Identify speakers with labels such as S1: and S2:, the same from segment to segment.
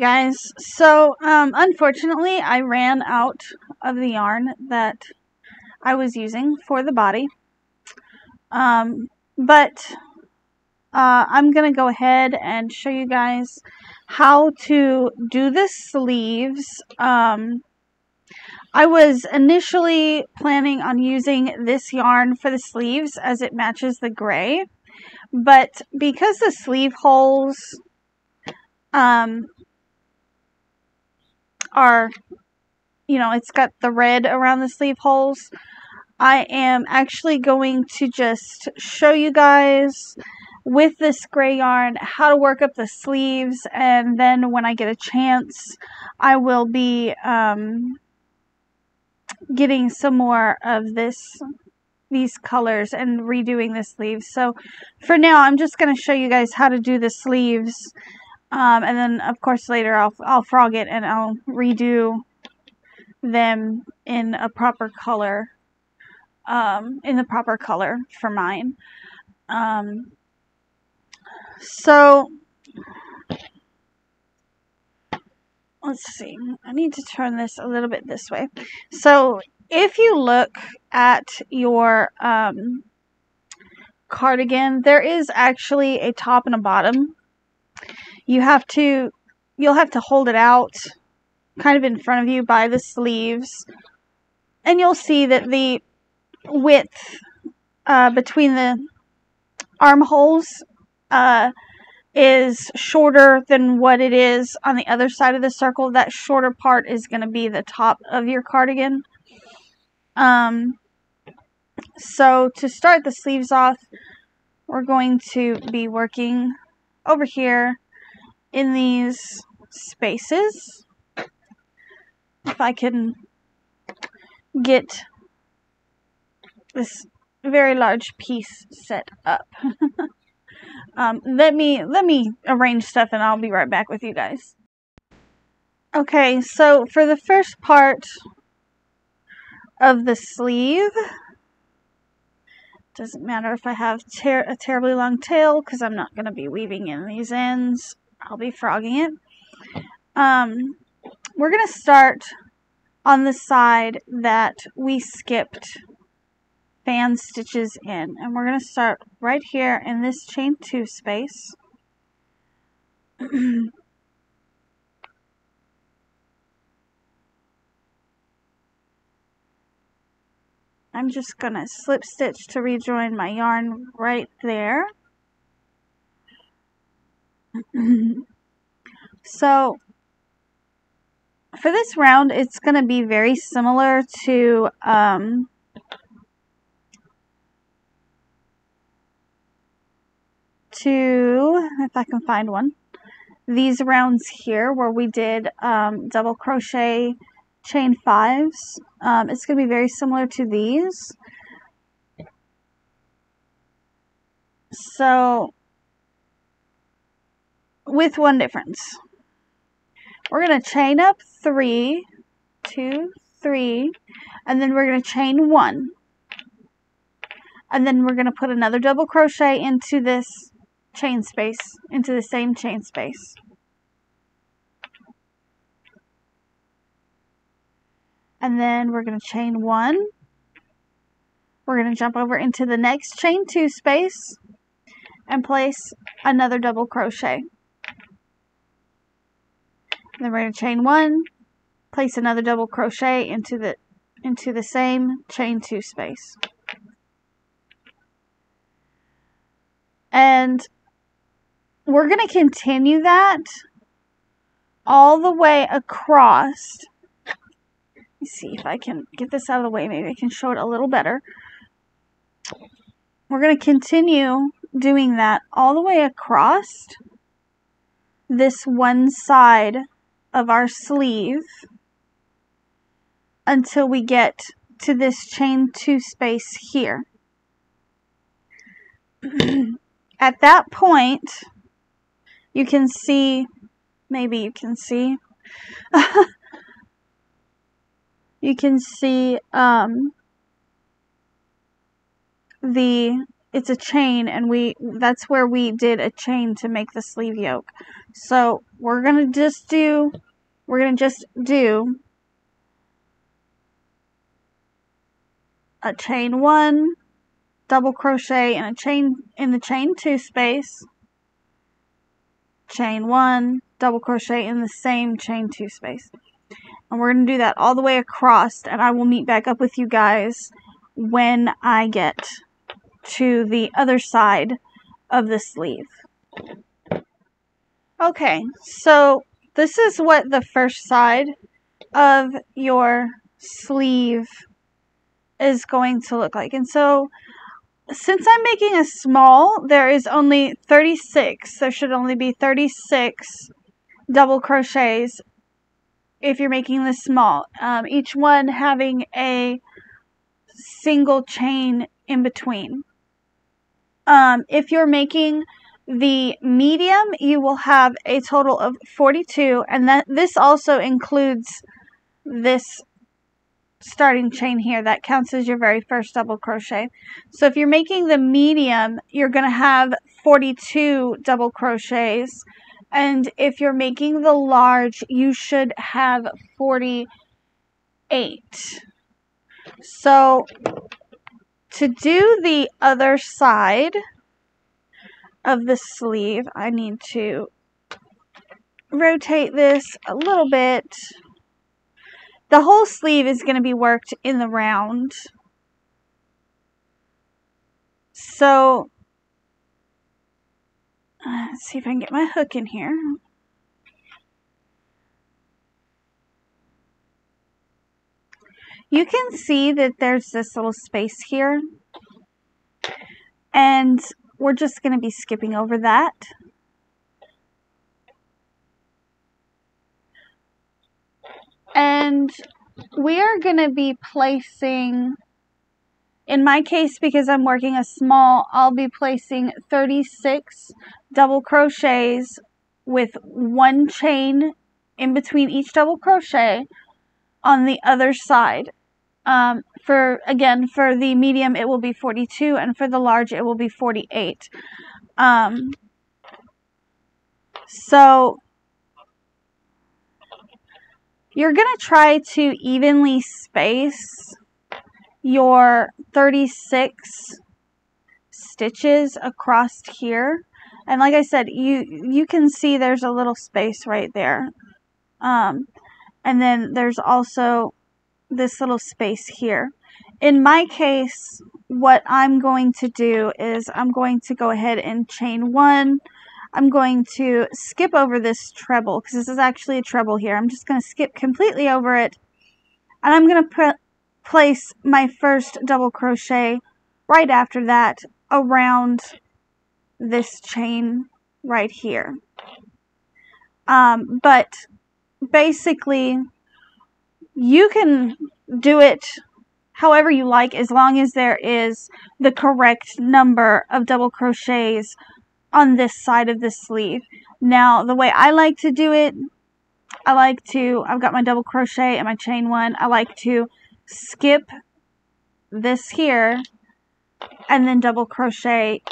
S1: Guys. So, um, unfortunately, I ran out of the yarn that I was using for the body. Um, but uh, I'm going to go ahead and show you guys how to do the sleeves. Um, I was initially planning on using this yarn for the sleeves as it matches the gray. But because the sleeve holes um, are, you know, it's got the red around the sleeve holes. I am actually going to just show you guys with this gray yarn how to work up the sleeves and then when I get a chance I will be um, getting some more of this these colors and redoing the sleeves so for now I'm just going to show you guys how to do the sleeves um, and then, of course, later I'll, I'll frog it and I'll redo them in a proper color, um, in the proper color for mine. Um, so, let's see. I need to turn this a little bit this way. So, if you look at your um, cardigan, there is actually a top and a bottom you have to you'll have to hold it out kind of in front of you by the sleeves and you'll see that the width uh, between the armholes uh, is shorter than what it is on the other side of the circle. That shorter part is going to be the top of your cardigan. Um, so to start the sleeves off, we're going to be working over here in these spaces. If I can get this very large piece set up. um, let me let me arrange stuff and I'll be right back with you guys. Okay, so for the first part of the sleeve, doesn't matter if I have ter a terribly long tail because I'm not going to be weaving in these ends. I'll be frogging it. Um, we're going to start on the side that we skipped fan stitches in. And we're going to start right here in this chain 2 space. I'm just going to slip stitch to rejoin my yarn right there. so for this round, it's going to be very similar to um, to, if I can find one, these rounds here where we did um, double crochet chain fives. Um, it's going to be very similar to these. So with one difference. We're going to chain up three, two, three, and then we're going to chain one. And then we're going to put another double crochet into this chain space, into the same chain space. And then we're going to chain one. We're going to jump over into the next chain two space and place another double crochet. Then we're going to chain one, place another double crochet into the into the same chain two space. And we're going to continue that all the way across. Me see if I can get this out of the way. Maybe I can show it a little better. We're going to continue doing that all the way across this one side of our sleeve until we get to this chain two space here. At that point, you can see, maybe you can see, you can see um, the it's a chain and we that's where we did a chain to make the sleeve yoke. So we're going to just do we're to just do a chain 1 double crochet in a chain in the chain 2 space chain 1 double crochet in the same chain 2 space. And we're going to do that all the way across and I will meet back up with you guys when I get to the other side of the sleeve. Okay, so this is what the first side of your sleeve is going to look like. And so since I'm making a small, there is only 36. There should only be 36 double crochets if you're making this small. Um, each one having a single chain in between. Um, if you're making the medium, you will have a total of 42, and that this also includes this starting chain here that counts as your very first double crochet so if you're making the medium you're going to have 42 double crochets and if you're making the large you should have 48 so to do the other side of the sleeve I need to rotate this a little bit the whole sleeve is going to be worked in the round. So, uh, let's see if I can get my hook in here. You can see that there's this little space here. And we're just going to be skipping over that. And we are going to be placing, in my case, because I'm working a small, I'll be placing 36 double crochets with one chain in between each double crochet on the other side. Um, for again, for the medium, it will be 42, and for the large, it will be 48. Um, so you're going to try to evenly space your 36 stitches across here. And like I said, you you can see there's a little space right there. Um, and then there's also this little space here. In my case, what I'm going to do is I'm going to go ahead and chain one, I'm going to skip over this treble because this is actually a treble here. I'm just going to skip completely over it. And I'm going to place my first double crochet right after that around this chain right here. Um, but basically, you can do it however you like as long as there is the correct number of double crochets on this side of the sleeve. Now, the way I like to do it, I like to, I've got my double crochet and my chain one. I like to skip this here and then double crochet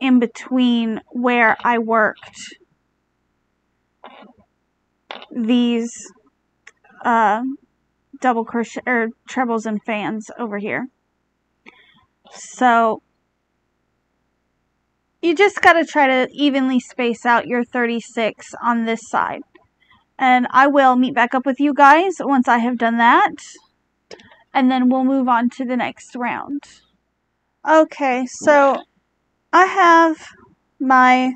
S1: in between where I worked these uh, double crochet or trebles and fans over here. So you just got to try to evenly space out your 36 on this side. And I will meet back up with you guys once I have done that. And then we'll move on to the next round. Okay, so I have my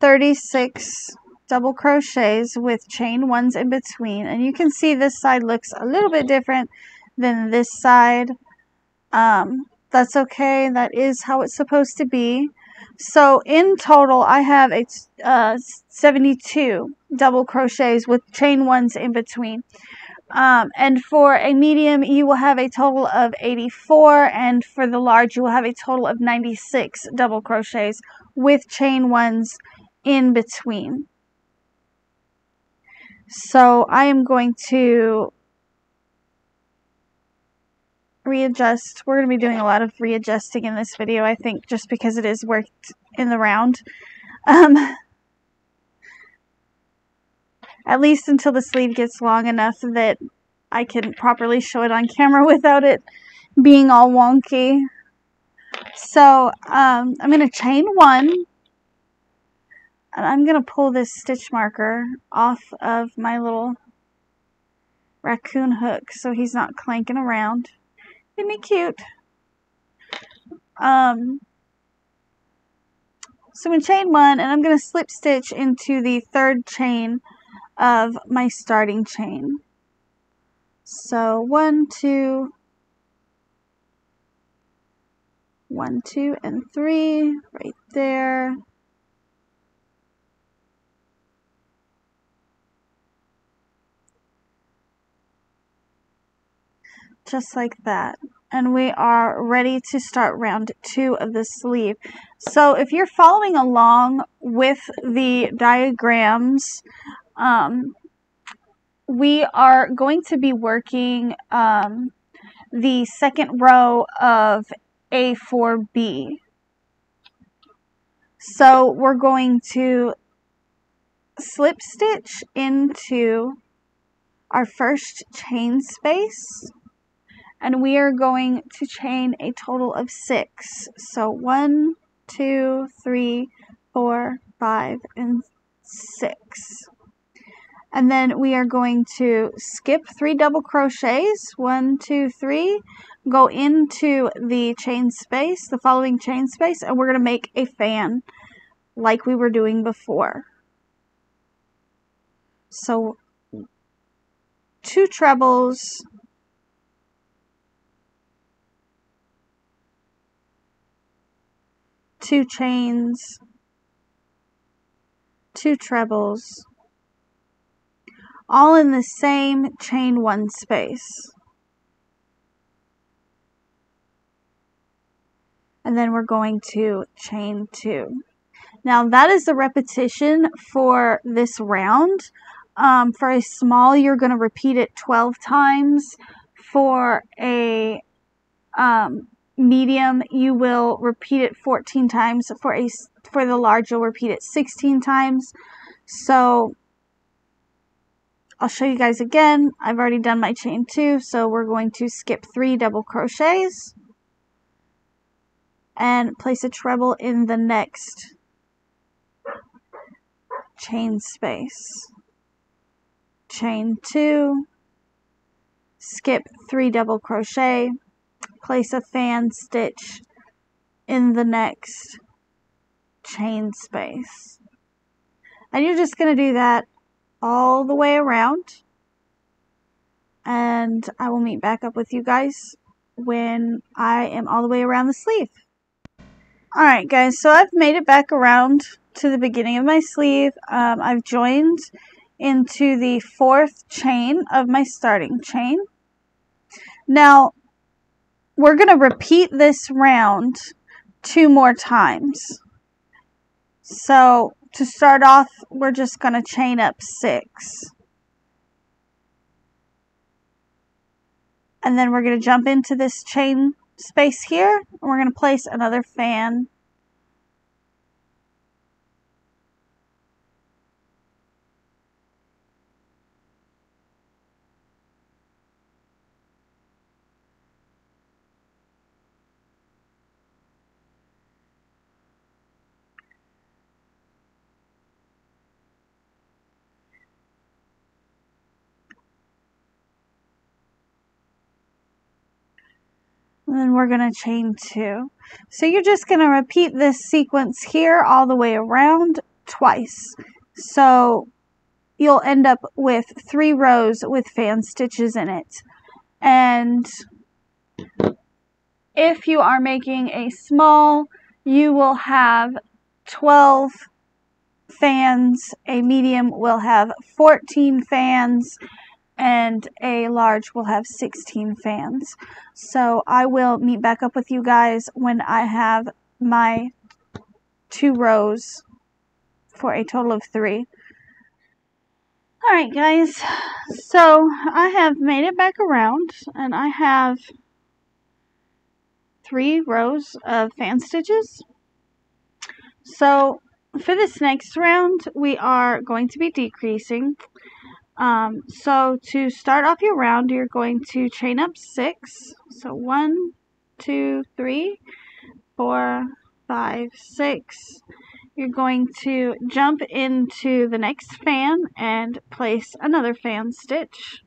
S1: 36 double crochets with chain ones in between. And you can see this side looks a little bit different than this side. Um, that's okay. That is how it's supposed to be. So in total, I have a uh, 72 double crochets with chain ones in between. Um, and for a medium, you will have a total of 84, and for the large, you will have a total of 96 double crochets with chain ones in between. So I am going to readjust. We're going to be doing a lot of readjusting in this video, I think, just because it is worked in the round. Um, at least until the sleeve gets long enough that I can properly show it on camera without it being all wonky. So um, I'm going to chain one. And I'm going to pull this stitch marker off of my little raccoon hook so he's not clanking around. Isn't he cute? Um, so I'm going to chain one and I'm going to slip stitch into the third chain of my starting chain. So one, two, one, two, and three right there. Just like that and we are ready to start round two of the sleeve. So if you're following along with the diagrams, um, we are going to be working um, the second row of A4B. So we're going to slip stitch into our first chain space and we are going to chain a total of six. So one, two, three, four, five, and six. And then we are going to skip three double crochets, one, two, three, go into the chain space, the following chain space, and we're going to make a fan like we were doing before. So two trebles, two chains, two trebles, all in the same chain one space. And then we're going to chain two. Now that is the repetition for this round. Um, for a small, you're going to repeat it 12 times. For a um, medium, you will repeat it 14 times. For a for the large, you'll repeat it 16 times. So I'll show you guys again. I've already done my chain two, so we're going to skip three double crochets and place a treble in the next chain space. Chain two, skip three double crochet, place a fan stitch in the next chain space. And you're just going to do that all the way around. And I will meet back up with you guys when I am all the way around the sleeve. Alright guys, so I've made it back around to the beginning of my sleeve. Um, I've joined into the fourth chain of my starting chain. Now, we're going to repeat this round two more times. So to start off, we're just going to chain up six. And then we're going to jump into this chain space here. And we're going to place another fan and then we're going to chain two. So you're just going to repeat this sequence here all the way around twice. So you'll end up with three rows with fan stitches in it. And if you are making a small, you will have 12 fans. A medium will have 14 fans and a large will have 16 fans. So I will meet back up with you guys when I have my two rows for a total of three. Alright guys, so I have made it back around and I have three rows of fan stitches. So for this next round, we are going to be decreasing. Um, so to start off your round, you're going to chain up six. So one, two, three, four, five, six. You're going to jump into the next fan and place another fan stitch.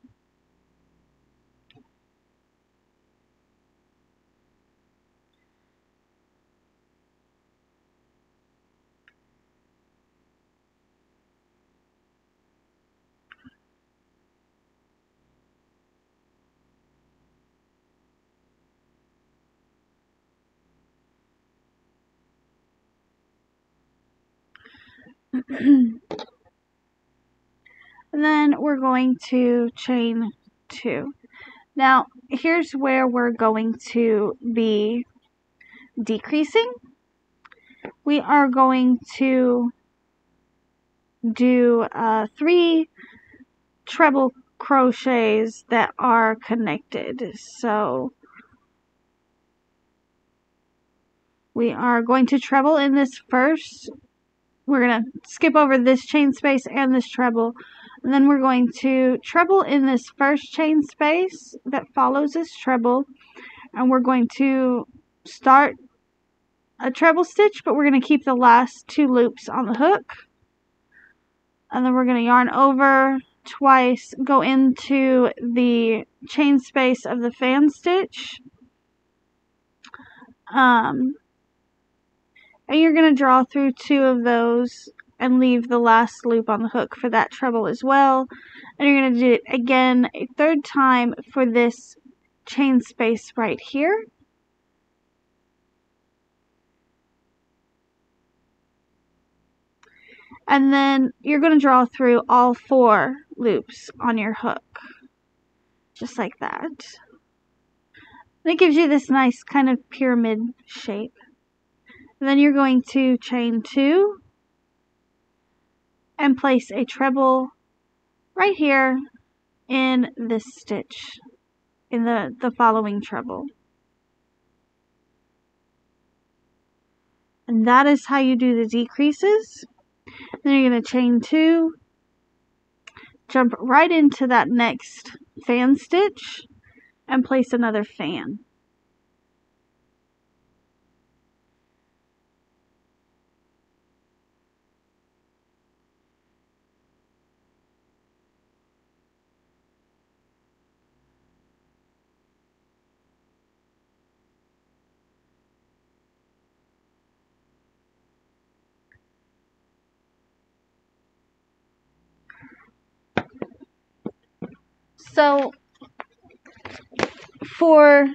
S1: and then we're going to chain two. Now, here's where we're going to be decreasing. We are going to do uh, three treble crochets that are connected. So we are going to treble in this first we're going to skip over this chain space and this treble. And then we're going to treble in this first chain space that follows this treble. And we're going to start a treble stitch, but we're going to keep the last two loops on the hook. And then we're going to yarn over twice, go into the chain space of the fan stitch. Um, and you're going to draw through two of those and leave the last loop on the hook for that treble as well. And you're going to do it again a third time for this chain space right here. And then you're going to draw through all four loops on your hook. Just like that. And it gives you this nice kind of pyramid shape. And then you're going to chain two and place a treble right here in this stitch in the, the following treble. And that is how you do the decreases. Then you're going to chain two, jump right into that next fan stitch, and place another fan. So for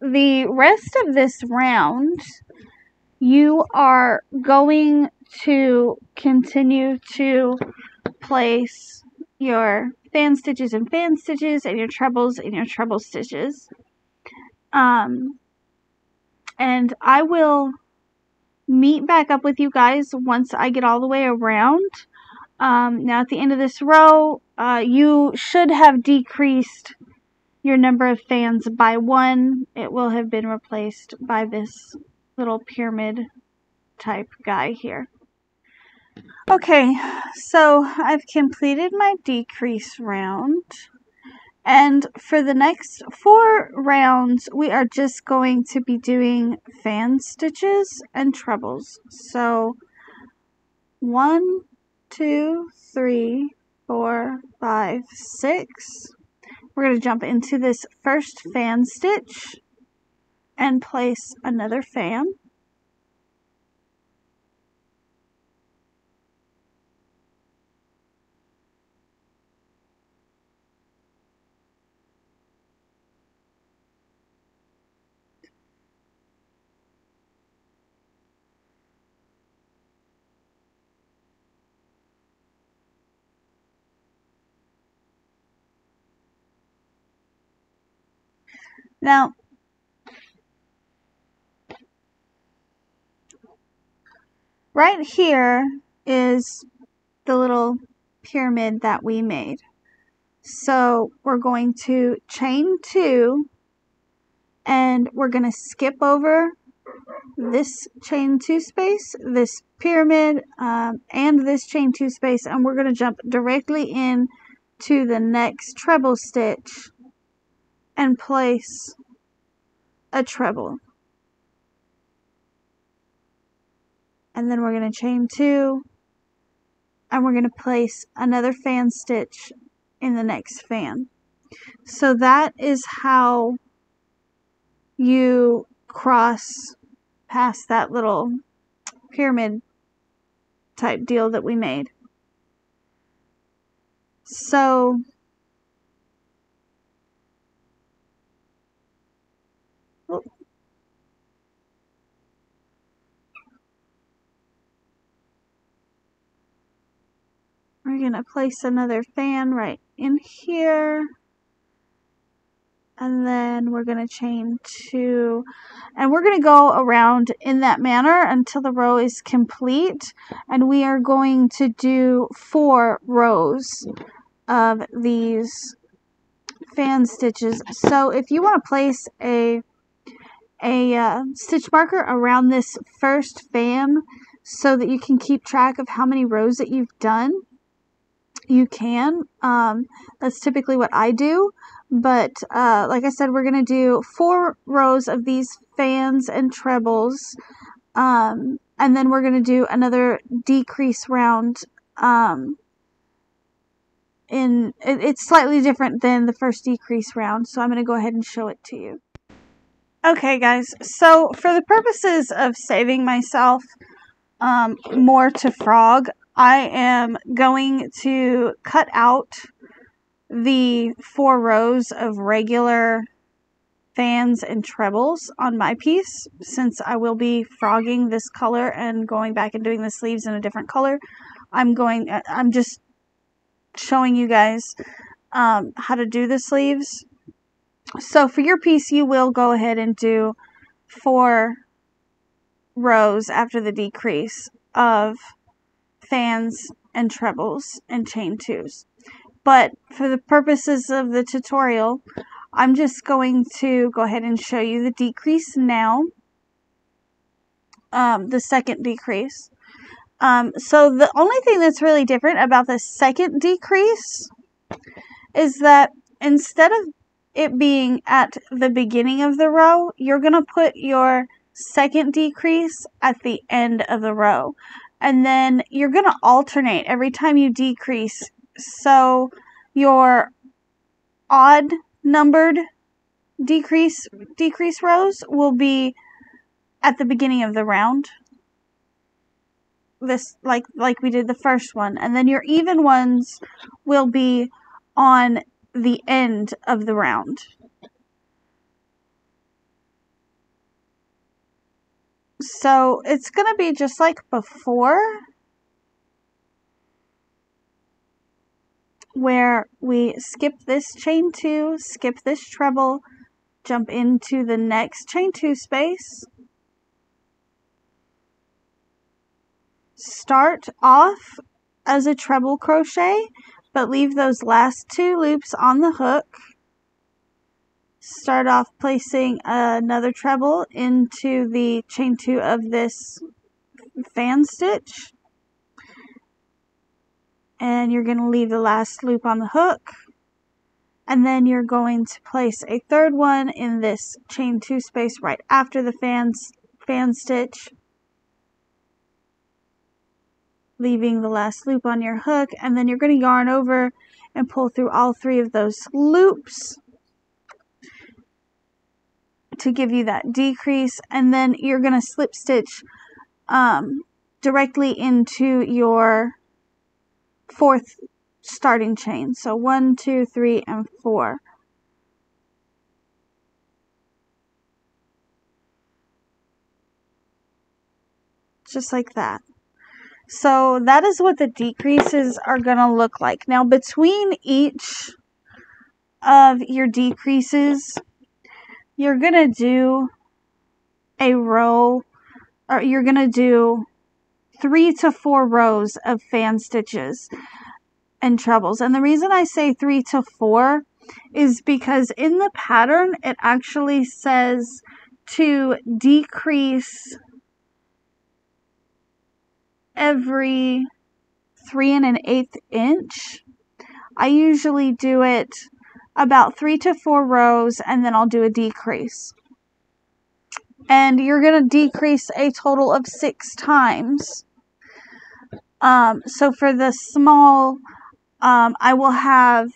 S1: the rest of this round, you are going to continue to place your fan stitches and fan stitches and your trebles and your treble stitches. Um, and I will meet back up with you guys once I get all the way around. Um, now at the end of this row, uh, you should have decreased your number of fans by one. It will have been replaced by this little pyramid type guy here. Okay, so I've completed my decrease round. And for the next four rounds, we are just going to be doing fan stitches and trebles. So, one, two, three, four, five, six. We're going to jump into this first fan stitch and place another fan. Now, right here is the little pyramid that we made. So we're going to chain two and we're going to skip over this chain two space, this pyramid, um, and this chain two space, and we're going to jump directly in to the next treble stitch and place a treble. And then we're going to chain two, and we're going to place another fan stitch in the next fan. So that is how you cross past that little pyramid type deal that we made. So we're going to place another fan right in here. And then we're going to chain two. And we're going to go around in that manner until the row is complete. And we are going to do four rows of these fan stitches. So if you want to place a a uh, stitch marker around this first fan so that you can keep track of how many rows that you've done you can um, that's typically what I do but uh, like I said, we're going to do four rows of these fans and trebles. Um, and then we're going to do another decrease round. Um, in it, it's slightly different than the first decrease round, so I'm going to go ahead and show it to you. Okay, guys, so for the purposes of saving myself um, more to frog, I am going to cut out the four rows of regular fans and trebles on my piece since I will be frogging this color and going back and doing the sleeves in a different color. I'm going, uh, I'm just showing you guys um, how to do the sleeves. So for your piece, you will go ahead and do four rows after the decrease of fans and trebles and chain twos. But for the purposes of the tutorial, I'm just going to go ahead and show you the decrease now. Um, the second decrease. Um, so the only thing that's really different about the second decrease is that instead of it being at the beginning of the row, you're going to put your second decrease at the end of the row. And then you're going to alternate every time you decrease. So your odd numbered decrease decrease rows will be at the beginning of the round. This like like we did the first one. And then your even ones will be on the end of the round so it's going to be just like before where we skip this chain two, skip this treble, jump into the next chain two space, start off as a treble crochet, but leave those last two loops on the hook. Start off placing another treble into the chain two of this fan stitch. And you're going to leave the last loop on the hook. And then you're going to place a third one in this chain two space right after the fans fan stitch. Leaving the last loop on your hook. And then you're going to yarn over and pull through all three of those loops to give you that decrease and then you're going to slip stitch um, directly into your fourth starting chain. So one, two, three, and four. Just like that. So that is what the decreases are going to look like. Now between each of your decreases, you're going to do a row, or you're going to do three to four rows of fan stitches and trebles. And the reason I say three to four is because in the pattern it actually says to decrease every three and an eighth inch. I usually do it about three to four rows and then I'll do a decrease. And you're going to decrease a total of six times. Um, so for the small, um, I will have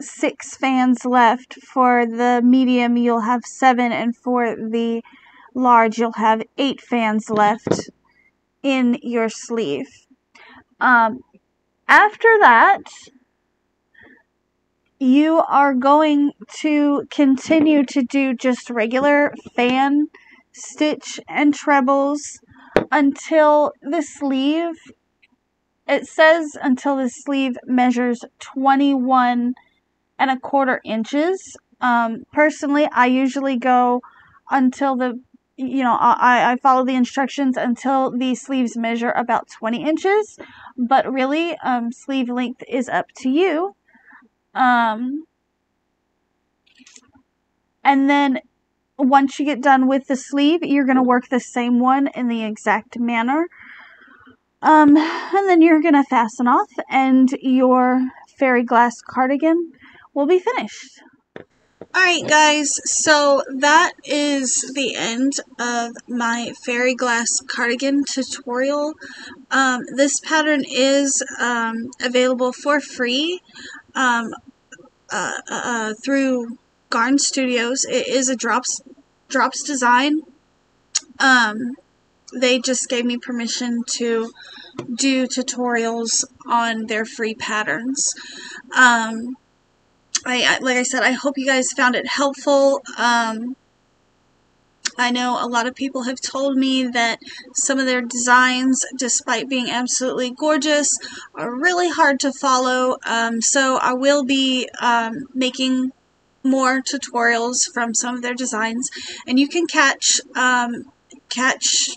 S1: six fans left. For the medium, you'll have seven. And for the large, you'll have eight fans left in your sleeve. Um, after that, you are going to continue to do just regular fan stitch and trebles until the sleeve it says until the sleeve measures 21 and a quarter inches um, personally i usually go until the you know, I, I follow the instructions until the sleeves measure about 20 inches, but really, um, sleeve length is up to you. Um, and then once you get done with the sleeve, you're going to work the same one in the exact manner. Um, and then you're going to fasten off and your fairy glass cardigan will be finished. Alright guys, so that is the end of my fairy glass cardigan tutorial. Um, this pattern is um, available for free um, uh, uh, uh, through Garn Studios. It is a drops drops design. Um, they just gave me permission to do tutorials on their free patterns. Um, I, like I said, I hope you guys found it helpful. Um, I know a lot of people have told me that some of their designs, despite being absolutely gorgeous, are really hard to follow. Um, so I will be um, making more tutorials from some of their designs, and you can catch um, catch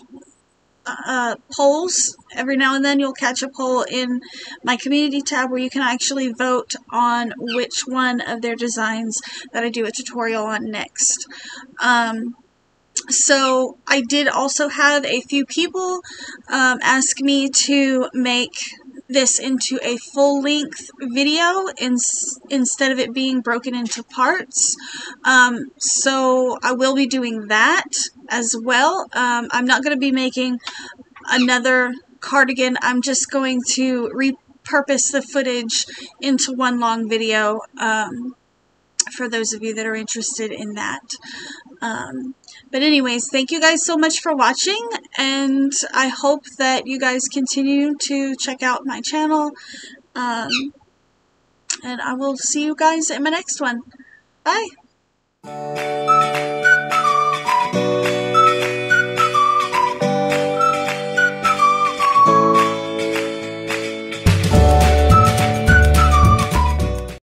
S1: uh, polls. Every now and then you'll catch a poll in my community tab where you can actually vote on which one of their designs that I do a tutorial on next. Um, so I did also have a few people um, ask me to make this into a full length video in, instead of it being broken into parts. Um, so I will be doing that as well. Um, I'm not going to be making another cardigan. I'm just going to repurpose the footage into one long video um, for those of you that are interested in that. But anyways, thank you guys so much for watching, and I hope that you guys continue to check out my channel. Um, and I will see you guys in my next one. Bye!